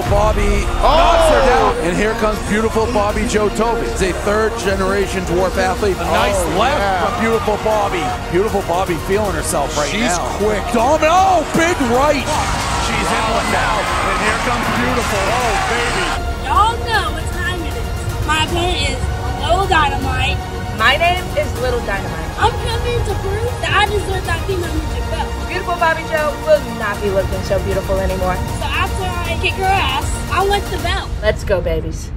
beautiful Bobbie knocks her down. Oh! And here comes beautiful Bobbie Jo Toby. He's a third generation dwarf athlete. Oh, nice Oh, left yeah. from beautiful Bobbie. Beautiful Bobbie feeling herself right She's now. She's quick. Dominant. Oh, big right. She's in one now. And here comes beautiful. Oh, baby. Y'all know what time it is. My opponent is Little Dynamite. My name is Little Dynamite. I'm coming to prove that I deserve that female midget belt. Beautiful Bobbie Jo will not be looking so beautiful anymore. So after I kick her ass, I want the belt. Let's go, babies.